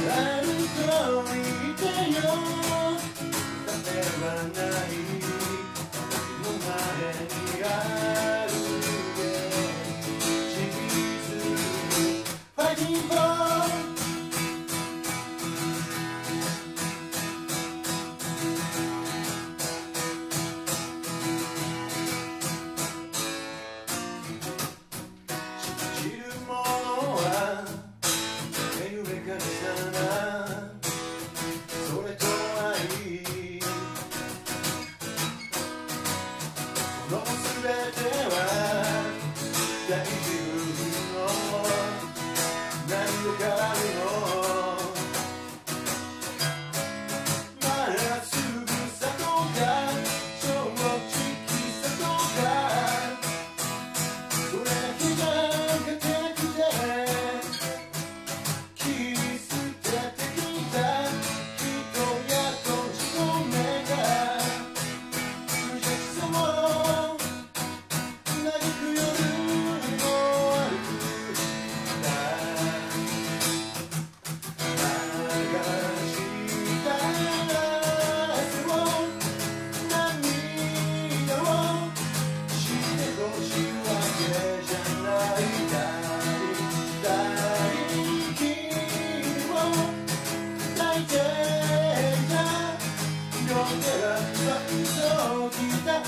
I don't I'm sorry, I'm sorry, I'm の全ては大事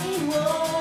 Whoa.